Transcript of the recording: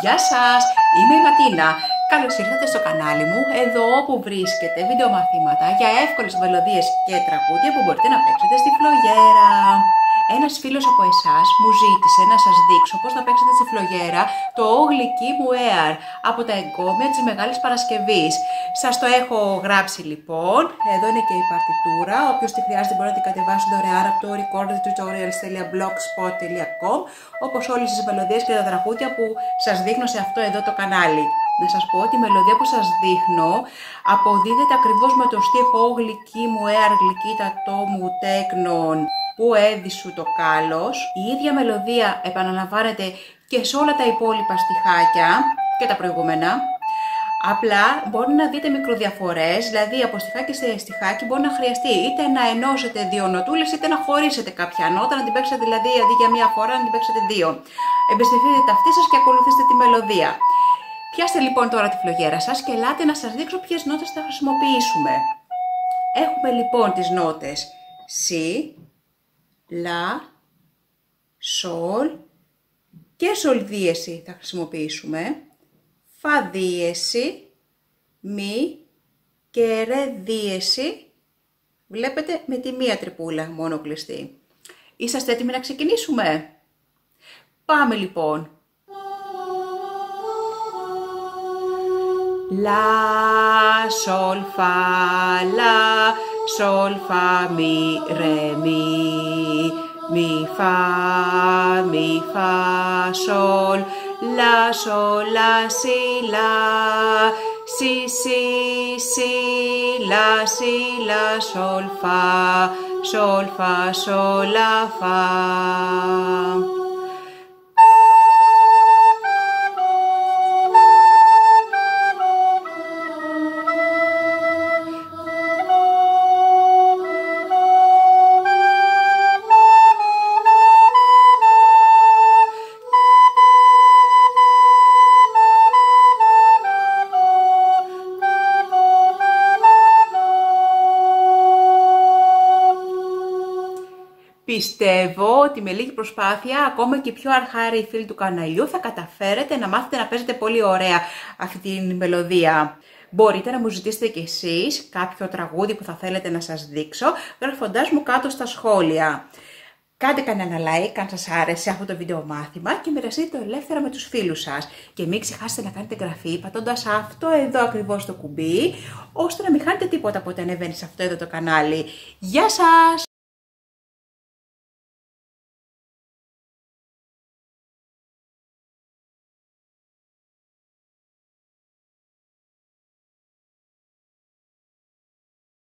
Γεια σας, είμαι η Ματίνα. Καλώς ήρθατε στο κανάλι μου, εδώ όπου βρίσκεται βίντεο μαθήματα για εύκολες μελωδίες και τραγούδια που μπορείτε να παίξετε στη φλογέρα. Ένας φίλος από εσάς μου ζήτησε να σας δείξω πώς να παίξετε στη φλογέρα το γλυκί μου air από τα εγκόμια της Μεγάλης Παρασκευής. Σας το έχω γράψει λοιπόν, εδώ είναι και η παρτιτούρα, όποιος τη χρειάζεται μπορεί να την κατεβάσει δωρεάν από το recordtutorials.blogspot.com όπως όλες τις μελωδίες και τα τραγούδια που σας δείχνω σε αυτό εδώ το κανάλι. Να σας πω ότι η μελωδία που σας δείχνω αποδίδεται ακριβώς με το στίχο «Γλυκί μου, air, γλυκί το μου, τέκνον» που έδισου το κάλος. Η ίδια μελωδία επαναλαμβάνεται και σε όλα τα υπόλοιπα στιχάκια και τα προηγούμενα. Απλά μπορεί να δείτε μικροδιαφορές, δηλαδή από στιχάκι σε στιχάκι μπορεί να χρειαστεί είτε να ενώσετε δύο νοτούλες είτε να χωρίσετε κάποια νότα, να την παίξετε δηλαδή αντί για μία φορά να την παίξετε δύο. Εμπιστευτείτε τα αυτή σας και ακολουθήστε τη μελωδία. Πιάστε λοιπόν τώρα τη φλογέρα σας και ελάτε να σας δείξω ποιες νότες θα χρησιμοποιήσουμε. Έχουμε λοιπόν τις νότες Si, λα, σολ και σολ δίεση θα χρησιμοποιήσουμε, φα δίεση, μη και ρε δίεση, βλέπετε με τη μία τρυπούλα μόνο κλειστή. Είσαστε έτοιμοι να ξεκινήσουμε; Πάμε λοιπόν. La, sol, fa, la, sol, fa, mi, re, mi, mi, fa, mi, fa, sol, la, sol, la, si, la, si, si, si, la, si, la, sol, fa, sol, fa, sol, la, fa. Πιστεύω ότι με λίγη προσπάθεια, ακόμα και πιο αρχάρι φίλοι του καναλιού, θα καταφέρετε να μάθετε να παίζετε πολύ ωραία αυτή την μελωδία. Μπορείτε να μου ζητήσετε κι εσείς κάποιο τραγούδι που θα θέλετε να σας δείξω, γράφοντάς μου κάτω στα σχόλια. Κάντε κανένα like αν σας άρεσε αυτό το βίντεο μάθημα και μοιραστείτε το ελεύθερα με τους φίλους σας. Και μην ξεχάσετε να κάνετε εγγραφή πατώντας αυτό εδώ ακριβώς το κουμπί, ώστε να μην χάνετε τίποτα από ό,τι ανεβαίνει σε αυτό εδώ το κανάλι. Γεια σας!